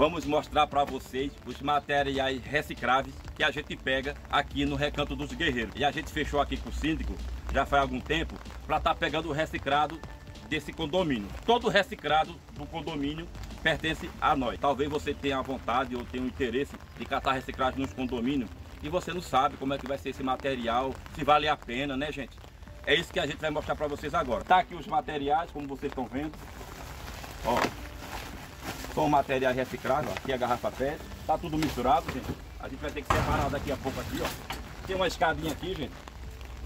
vamos mostrar para vocês os materiais recicláveis que a gente pega aqui no Recanto dos Guerreiros. E a gente fechou aqui com o síndico, já faz algum tempo, para estar tá pegando o reciclado desse condomínio. Todo o reciclado do condomínio pertence a nós. Talvez você tenha vontade ou tenha o interesse de catar reciclagem nos condomínios e você não sabe como é que vai ser esse material, se vale a pena, né gente? É isso que a gente vai mostrar para vocês agora. Tá aqui os materiais, como vocês estão vendo. Ó, são materiais recicláveis, aqui é a garrafa PET. Tá tudo misturado, gente. A gente vai ter que separar daqui a pouco aqui, ó. Tem uma escadinha aqui, gente.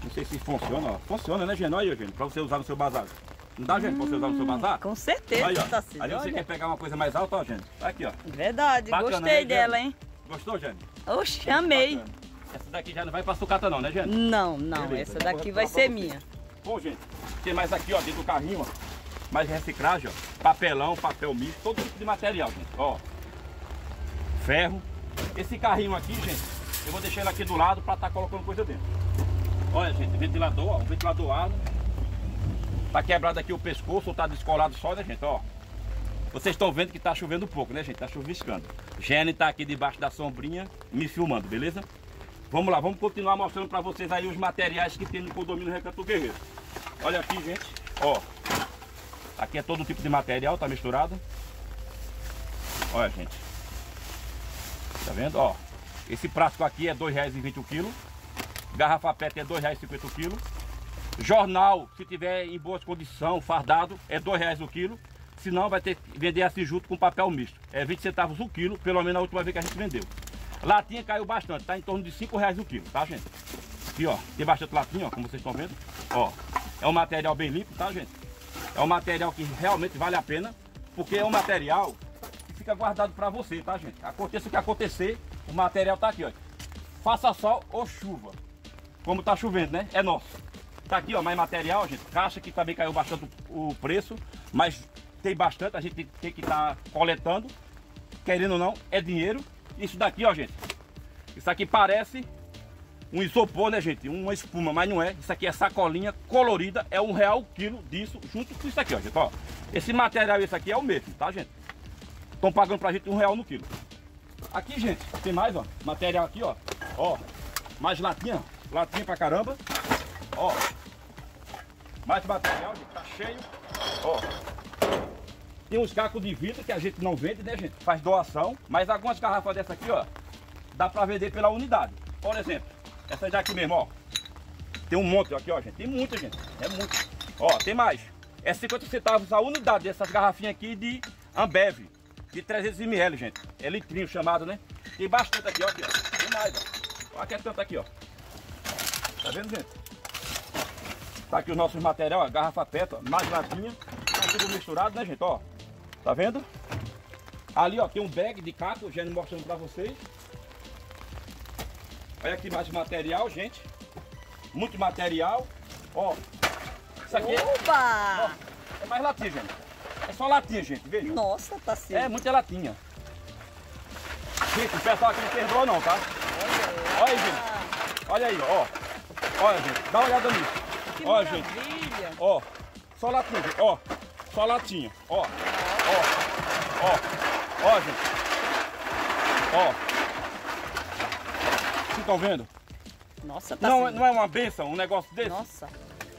Não sei se funciona, ó. Funciona, né, Genó? Aí, gente, para você usar no seu bazar. Não dá, gente, pra você usar no seu bazar? Com certeza, aí, ó. tá assim, Ali você quer pegar uma coisa mais alta, ó, gente. Tá aqui, ó. Verdade, Bacana, gostei né, dela, hein? Gostou, gente? Oxe, amei. Bacana. Essa daqui já não vai pra sucata não, né, gente? Não, não, Beleza, essa então daqui vai ser pra minha. Bom, gente, tem mais aqui, ó, dentro do carrinho, ó. Mais reciclagem, ó. Papelão, papel misto, todo tipo de material, gente. Ó. Ferro. Esse carrinho aqui, gente, eu vou deixar ele aqui do lado pra estar tá colocando coisa dentro. Olha, gente, ventilador, ó. Um ventilador aro. Tá quebrado aqui o pescoço, ou tá descolado só, né, gente? Ó. Vocês estão vendo que tá chovendo um pouco, né, gente? Tá chuviscando. Jenny tá aqui debaixo da sombrinha me filmando, beleza? Vamos lá, vamos continuar mostrando para vocês aí os materiais que tem no condomínio Recanto Guerreiro. Olha aqui, gente. Ó. Aqui é todo tipo de material, tá misturado. Olha, gente. Tá vendo? Ó. Esse plástico aqui é R$ 2,20 o quilo. Garrafa PET é R$ 2,50 o quilo. Jornal, se tiver em boas condições, fardado, é R$ reais o quilo. Senão vai ter que vender assim junto com papel misto. É 20 centavos o quilo, pelo menos a última vez que a gente vendeu. Latinha caiu bastante, tá em torno de 5 reais o quilo, tá gente? Aqui ó, tem bastante latinha, ó, como vocês estão vendo. Ó, é um material bem limpo, tá gente? É um material que realmente vale a pena, porque é um material que fica guardado para você, tá gente? Aconteça o que acontecer, o material tá aqui, ó. Faça sol ou chuva. Como tá chovendo, né? É nosso. Tá aqui, ó, mais material, gente. Caixa que também caiu bastante o preço, mas tem bastante, a gente tem que estar tá coletando. Querendo ou não, é dinheiro. Isso daqui, ó, gente. Isso aqui parece um isopor, né, gente? Uma espuma, mas não é. Isso aqui é sacolinha colorida. É um real o quilo disso, junto com isso aqui, ó, gente. Ó, esse material, esse aqui é o mesmo, tá, gente? Estão pagando pra gente um real no quilo. Aqui, gente, tem mais, ó. Material aqui, ó. Ó, mais latinha, latinha pra caramba. Ó, mais material, gente, tá cheio. Ó, tem uns cacos de vidro que a gente não vende, né, gente? Faz doação. Mas algumas garrafas dessa aqui, ó, dá pra vender pela unidade. Por exemplo, essa daqui mesmo, ó. Tem um monte aqui, ó, gente. Tem muita, gente. É muito. Ó, tem mais. É 50 centavos a unidade dessas garrafinhas aqui de Ambev. De 300ml, gente. É litrinho chamado, né? Tem bastante aqui, ó. Aqui, ó. Tem mais, ó. Olha que é tanto aqui, ó. Tá vendo, gente? Tá aqui os nossos material, ó. Garrafa PET, ó. Mais latinha. Tá tudo misturado, né, gente? Ó. Tá vendo? Ali, ó, tem um bag de caco, já mostrando pra vocês. Olha aqui mais material, gente. Muito material. Ó, isso aqui é, é mais latinha, gente. É só latinha, gente, veja. Nossa, tá assim. É muita latinha. Gente, o pessoal aqui não perdoa não, tá? Olha aí, gente. Olha aí, ó. Olha, gente, dá uma olhada nisso. Que Olha, maravilha. gente. Ó, só latinha, gente. Ó, só latinha. Ó. Ó, ó, ó, gente. Ó. Estão vendo? Nossa, tá Não, assim. não é uma benção um negócio desse? Nossa.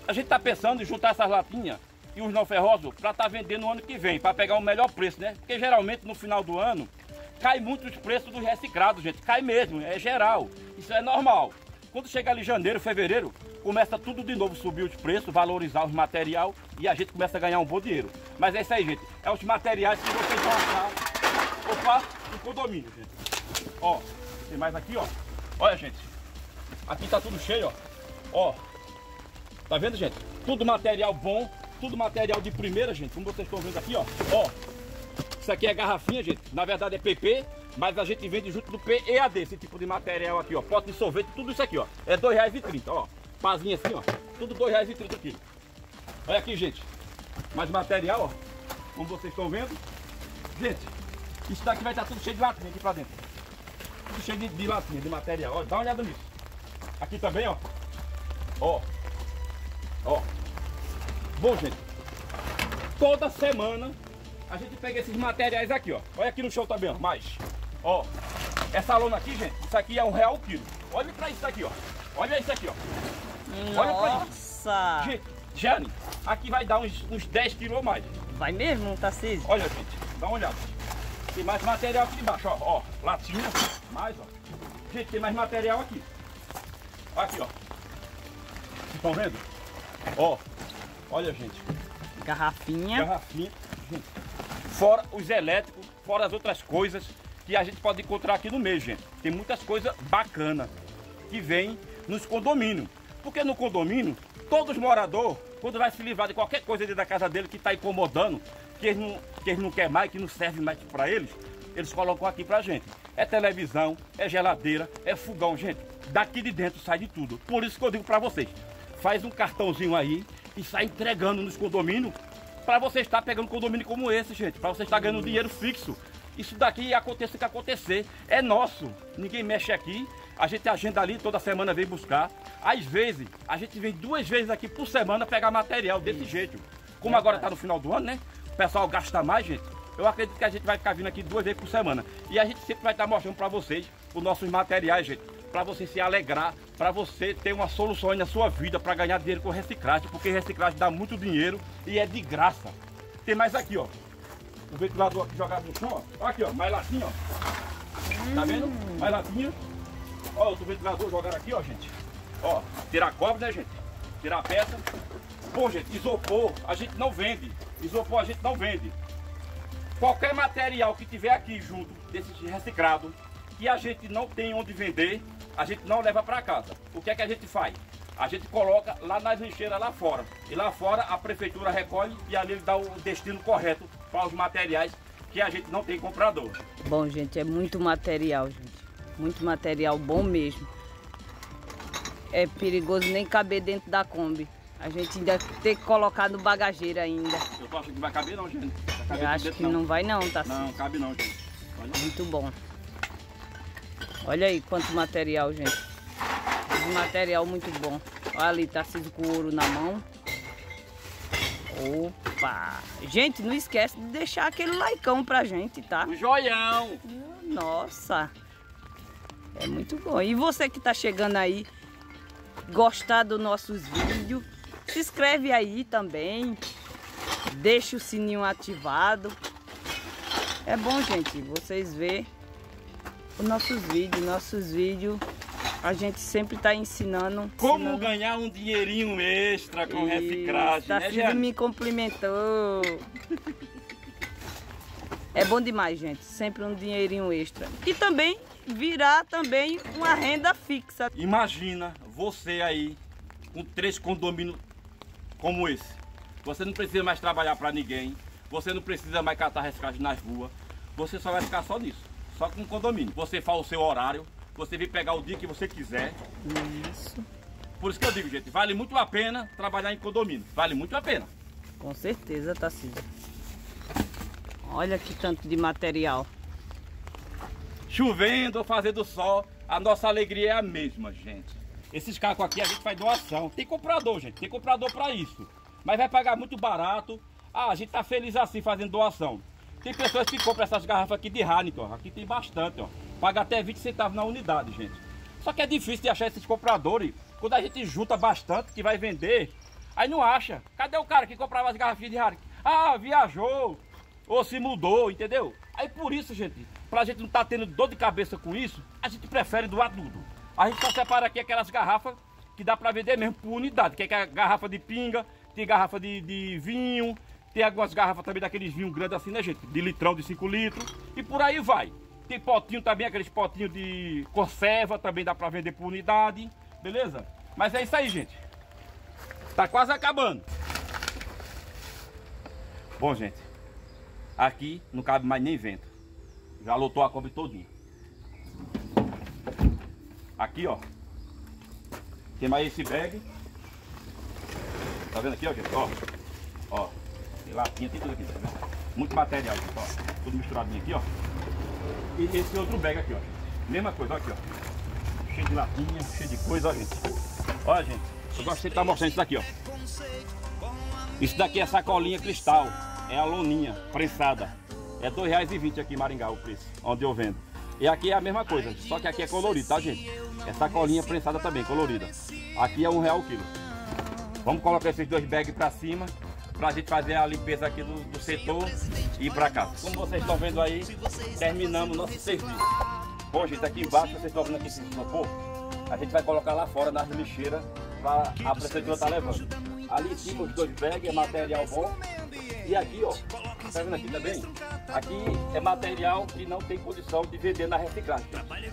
A gente tá pensando em juntar essas latinhas e os não ferrosos para estar tá vendendo no ano que vem, para pegar o melhor preço, né? Porque geralmente no final do ano cai muito os preços dos reciclados, gente. Cai mesmo, é geral. Isso é normal. Quando chega ali janeiro, fevereiro, começa tudo de novo subir os preços, valorizar os material e a gente começa a ganhar um bom dinheiro. Mas é isso aí, gente. É os materiais que vocês vão achar opa, no condomínio, gente. Ó, tem mais aqui, ó. Olha, gente. Aqui tá tudo cheio, ó. Ó. Tá vendo, gente? Tudo material bom, tudo material de primeira, gente. Como vocês estão vendo aqui, ó. Ó. Isso aqui é garrafinha, gente. Na verdade é PP, mas a gente vende junto do PEAD, esse tipo de material aqui, ó. Pote de sorvete, tudo isso aqui, ó. É R$ 2,30, ó. Pazinha assim, ó. Tudo R$ 2,30 aqui. Olha aqui, gente. Mais material, ó. Como vocês estão vendo. Gente, isso daqui vai estar tudo cheio de latinha aqui pra dentro. Tudo cheio de, de latinha, de material. Ó, dá uma olhada nisso. Aqui também, ó. Ó. Ó. Bom, gente. Toda semana a gente pega esses materiais aqui, ó. Olha aqui no chão também, ó. Mais. Ó. Essa lona aqui, gente, isso aqui é um real o quilo. Olha pra isso aqui, ó. Olha isso aqui, ó. Olha pra Nossa! Gente, Jane, aqui vai dar uns, uns 10 quilos ou mais. Vai mesmo, Tarcísio? Olha, gente, dá uma olhada. Tem mais material aqui embaixo, ó. Ó, latinha, mais, ó. Gente, tem mais material aqui. Aqui, ó. Vocês estão vendo? Ó, olha, gente. Garrafinha. Garrafinha. Gente. Fora os elétricos, fora as outras coisas que a gente pode encontrar aqui no mês, gente. Tem muitas coisas bacanas que vem nos condomínios. Porque no condomínio, todos os moradores, quando vai se livrar de qualquer coisa dentro da casa dele que está incomodando, que eles não, que eles não querem mais, que não serve mais para eles, eles colocam aqui pra gente. É televisão, é geladeira, é fogão, gente. Daqui de dentro sai de tudo. Por isso que eu digo pra vocês, faz um cartãozinho aí e sai entregando nos condomínios para você estar pegando condomínio como esse, gente, para você estar ganhando dinheiro fixo. Isso daqui aconteça o que acontecer, é nosso. Ninguém mexe aqui. A gente agenda ali, toda semana vem buscar. Às vezes, a gente vem duas vezes aqui por semana pegar material desse jeito. Como agora está no final do ano, né? O pessoal gasta mais, gente. Eu acredito que a gente vai ficar vindo aqui duas vezes por semana. E a gente sempre vai estar mostrando para vocês os nossos materiais, gente. Para você se alegrar, para você ter uma solução aí na sua vida, para ganhar dinheiro com reciclagem, porque reciclagem dá muito dinheiro e é de graça. Tem mais aqui, ó. O ventilador aqui jogado no chão, ó. Aqui, ó, mais latinha, ó. Tá vendo? Mais latinha. Ó, outro ventilador jogado aqui, ó, gente. Ó, tirar cobre, né, gente? Tirar peça. Pô, gente, isopor a gente não vende. Isopor a gente não vende. Qualquer material que tiver aqui junto desse reciclado que a gente não tem onde vender, a gente não leva para casa. O que é que a gente faz? A gente coloca lá nas lixeiras lá fora. E lá fora a prefeitura recolhe e ali dá o destino correto para os materiais que a gente não tem comprador. Bom, gente, é muito material, gente. Muito material bom mesmo. É perigoso nem caber dentro da Kombi. A gente ainda tem que colocar no bagageiro ainda. Eu achando que vai caber não, gente. Vai Eu acho que não vai não, tá? Não, cabe não, gente. Olha. Muito bom. Olha aí quanto material, gente. Um material muito bom. Olha ali, Tarcísio com ouro na mão. Opa! Gente, não esquece de deixar aquele laicão pra gente, tá? O joião! Nossa! É muito bom. E você que tá chegando aí, gostar dos nossos vídeos, se inscreve aí também. Deixa o sininho ativado. É bom, gente, vocês verem os nossos vídeos. Nossos vídeos a gente sempre tá ensinando. Como ensinando... ganhar um dinheirinho extra com Isso, reciclagem, né, Tarcísio gente? me cumprimentou. É bom demais, gente. Sempre um dinheirinho extra. E também virar também uma renda fixa. Imagina você aí com três condomínios como esse. Você não precisa mais trabalhar para ninguém. Você não precisa mais catar reciclagem nas ruas. Você só vai ficar só nisso. Só com condomínio. Você faz o seu horário. Você vem pegar o dia que você quiser. Isso. Por isso que eu digo, gente, vale muito a pena trabalhar em condomínio. Vale muito a pena. Com certeza, Tarcísio. Olha que tanto de material. Chovendo ou fazendo sol, a nossa alegria é a mesma, gente. Esses cacos aqui a gente faz doação. Tem comprador, gente. Tem comprador para isso. Mas vai pagar muito barato. Ah, a gente tá feliz assim fazendo doação. Tem pessoas que compram essas garrafas aqui de Heineken. Aqui tem bastante, ó. Paga até 20 centavos na unidade, gente. Só que é difícil de achar esses compradores. Quando a gente junta bastante que vai vender, aí não acha. Cadê o cara que comprava as garrafinhas de Heineken? Ah, viajou. Ou se mudou, entendeu? Aí por isso, gente, pra gente não tá tendo dor de cabeça com isso, a gente prefere doar tudo. A gente só separa aqui aquelas garrafas que dá pra vender mesmo por unidade. Que é garrafa de pinga, tem garrafa de, de vinho, tem algumas garrafas também daqueles vinhos grandes assim, né, gente? De litrão de 5 litros. E por aí vai. Tem potinho também, aqueles potinhos de conserva, também dá pra vender por unidade. Beleza? Mas é isso aí, gente. Tá quase acabando. Bom, gente. Aqui não cabe mais nem vento. Já lotou a Kombi todinha. Aqui, ó. Tem mais esse bag. Tá vendo aqui, ó, gente? Ó. Ó. Tem latinha, tem tudo aqui, tá vendo? Muito material, gente, ó. Tudo misturadinho aqui, ó. E esse outro bag aqui, ó. Mesma coisa, ó aqui, ó. Cheio de latinha, cheio de coisa, ó, gente. Olha, gente. Eu gosto de estar mostrando isso daqui, ó. Isso daqui é sacolinha cristal. é a loninha prensada. É R$ 2,20 aqui em Maringá o preço, onde eu vendo. E aqui é a mesma coisa, só que aqui é colorido, tá gente? Essa colinha prensada também, colorida. Aqui é um real o quilo. Vamos colocar esses dois bags para cima para a gente fazer a limpeza aqui do, do setor e ir para cá. Como vocês estão vendo aí, terminamos nosso serviço. Bom, gente, aqui embaixo, vocês estão vendo aqui esse isopor, a gente vai colocar lá fora nas lixeiras para a prefeitura estar tá levando. Ali em cima os dois bags é material bom. E aqui, ó, tá vendo aqui também? Aqui é material que não tem condição de vender na reciclagem.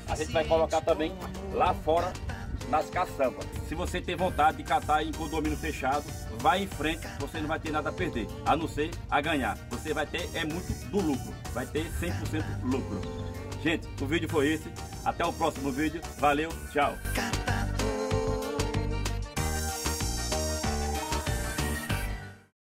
A gente vai colocar também lá fora nas caçambas. Se você tem vontade de catar em condomínio fechado, vai em frente, você não vai ter nada a perder, a não ser a ganhar. Você vai ter é muito do lucro, vai ter 100% lucro. Gente, o vídeo foi esse. Até o próximo vídeo. Valeu, tchau.